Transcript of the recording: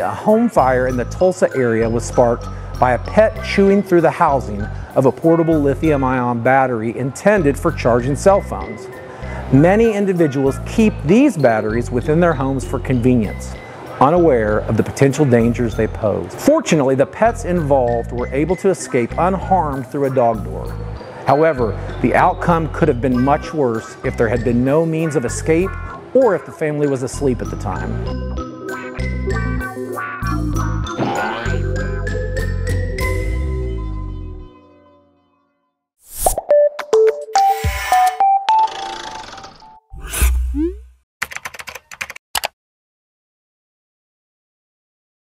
A home fire in the Tulsa area was sparked by a pet chewing through the housing of a portable lithium ion battery intended for charging cell phones. Many individuals keep these batteries within their homes for convenience, unaware of the potential dangers they pose. Fortunately, the pets involved were able to escape unharmed through a dog door. However, the outcome could have been much worse if there had been no means of escape or if the family was asleep at the time. Hmm?